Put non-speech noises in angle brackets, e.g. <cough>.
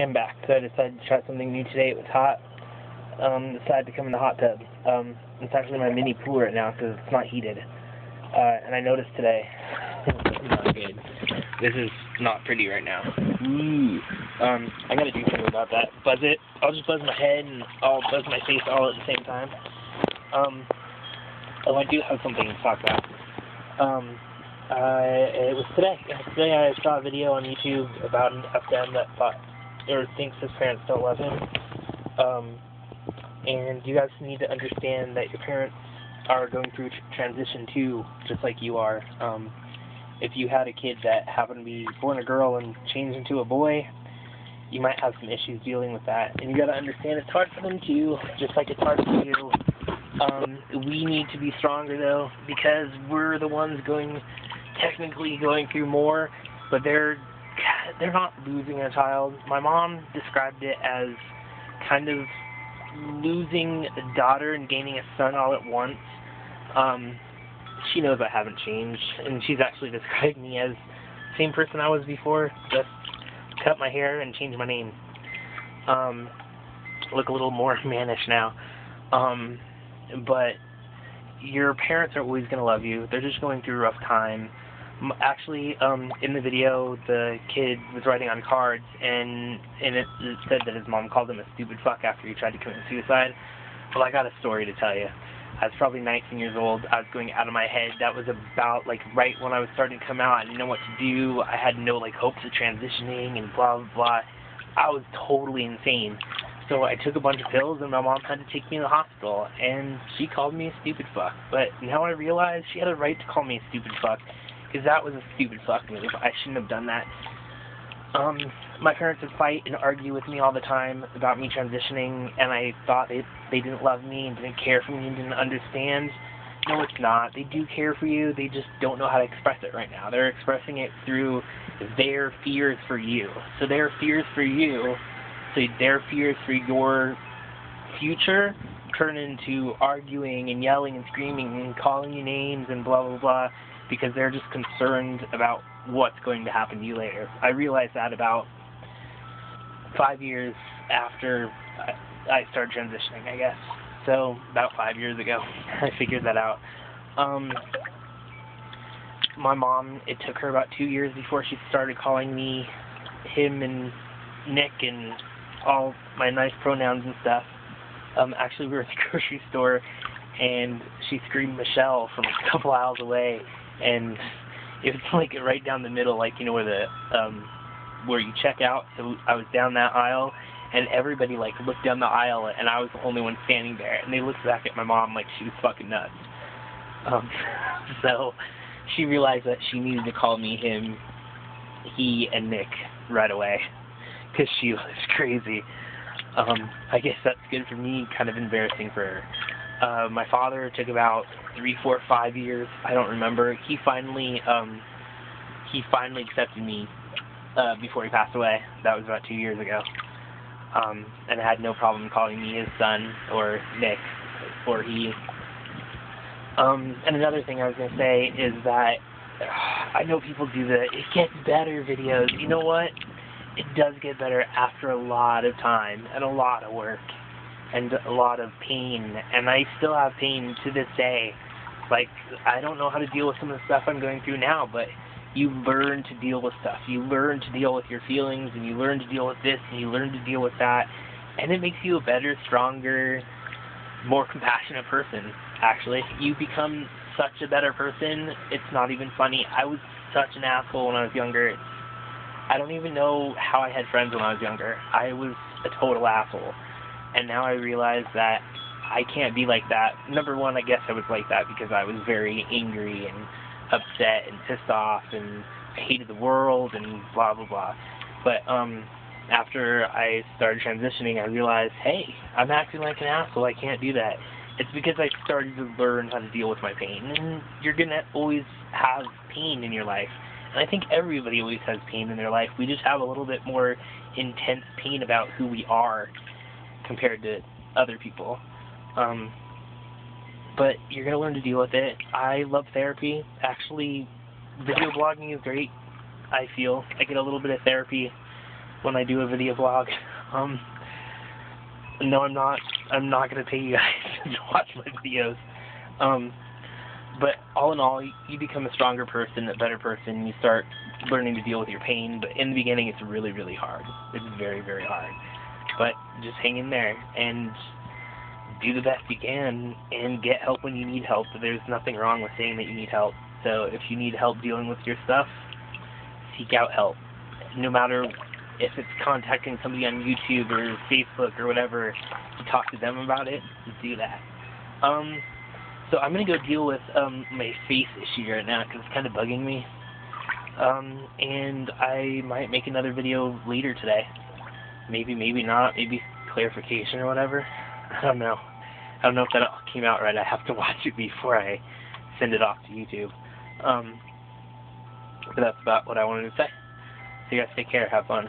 I'm back. So I decided to try something new today. It was hot. Um, decided to come in the hot tub. Um, it's actually my mini pool right now because it's not heated. Uh, and I noticed today, not <laughs> good. This is not pretty right now. Ooh. Um, I gotta do something about that. Buzz it. I'll just buzz my head and I'll buzz my face all at the same time. Um, oh, I do have something to talk about. Um, uh, it was today. Today I saw a video on YouTube about an FTM that thought or thinks his parents don't love him. Um, and you guys need to understand that your parents are going through transition too, just like you are. Um, if you had a kid that happened to be born a girl and changed into a boy, you might have some issues dealing with that. And you got to understand it's hard for them too, just like it's hard for you. Um, we need to be stronger though, because we're the ones going, technically going through more, but they're they're not losing a child. My mom described it as kind of losing a daughter and gaining a son all at once. Um, she knows I haven't changed, and she's actually <laughs> described me as same person I was before, just cut my hair and change my name. Um, look a little more <laughs> mannish now. Um, but your parents are always going to love you. They're just going through a rough time actually, um, in the video, the kid was writing on cards, and and it, it said that his mom called him a stupid fuck after he tried to commit suicide. Well, I got a story to tell you. I was probably 19 years old. I was going out of my head. That was about like right when I was starting to come out. I didn't know what to do. I had no like hopes of transitioning and blah blah blah. I was totally insane. So I took a bunch of pills, and my mom had to take me to the hospital. And she called me a stupid fuck. But now I realize she had a right to call me a stupid fuck because that was a stupid fuck move. I shouldn't have done that. Um, my parents would fight and argue with me all the time about me transitioning, and I thought they they didn't love me and didn't care for me and didn't understand. No, it's not. They do care for you. They just don't know how to express it right now. They're expressing it through their fears for you. So their fears for you, so their fears for your future turn into arguing and yelling and screaming and calling you names and blah blah blah because they're just concerned about what's going to happen to you later. I realized that about five years after I started transitioning, I guess. So about five years ago, I figured that out. Um, my mom, it took her about two years before she started calling me him and Nick and all my nice pronouns and stuff. Um, actually, we were at the <laughs> grocery store, and she screamed Michelle from a couple aisles away, and it was <laughs> like right down the middle, like you know where the um where you check out. So I was down that aisle, and everybody like looked down the aisle, and I was the only one standing there, and they looked back at my mom like she was fucking nuts. Um, <laughs> so she realized that she needed to call me him, he, and Nick right away, because she <laughs> was crazy. Um, I guess that's good for me, kind of embarrassing for her. Uh, my father took about three, four, five years. I don't remember. He finally, um, he finally accepted me uh, before he passed away. That was about two years ago. Um, and had no problem calling me his son or Nick or he. Um, and another thing I was gonna say is that uh, <sighs> I know people do the it gets better videos. You know what? It does get better after a lot of time and a lot of work and a lot of pain, and I still have pain to this day. Like, I don't know how to deal with some of the stuff I'm going through now, but you learn to deal with stuff. You learn to deal with your feelings, and you learn to deal with this, and you learn to deal with that, and it makes you a better, stronger, more compassionate person, actually. You become such a better person, it's not even funny. I was such an asshole when I was younger. I don't even know how I had friends when I was younger. I was a total asshole and now I realize that I can't be like that. Number one, I guess I was like that because I was very angry and upset and pissed off and hated the world and blah blah blah. But um after I started transitioning, I realized, hey, I'm acting like an asshole. I can't do that. It's because I started to learn how to deal with my pain. And you're going to always have pain in your life. And I think everybody always has pain in their life. We just have a little bit more intense pain about who we are compared to other people. Um, but you're going to learn to deal with it. I love therapy. Actually, video blogging is great, I feel. I get a little bit of therapy when I do a video blog. <laughs> Um, no, I'm not. I'm not gonna pay you <laughs> guys <laughs> to watch my videos. Um, but all in all, you become a stronger person, a better person. You start learning to deal with your pain. But in the beginning, it's really, really hard. It's very, very hard. But just hang in there and do the best you can and get help when you need help. There's nothing wrong with saying that you need help. So if you need help dealing with your stuff, seek out help. No matter if it's contacting somebody on YouTube or Facebook or whatever to talk to them about it, do that. Um, so I'm going to go deal with um, my face issue right now because it's kind of bugging me. Um, and I might make another video later today. Maybe, maybe not. Maybe clarification or whatever. <laughs> I don't know. I don't know if that all came out right. I have to <laughs> watch it before I send it off to YouTube. Um, but that's about what I wanted to say. So you guys take care. Have fun.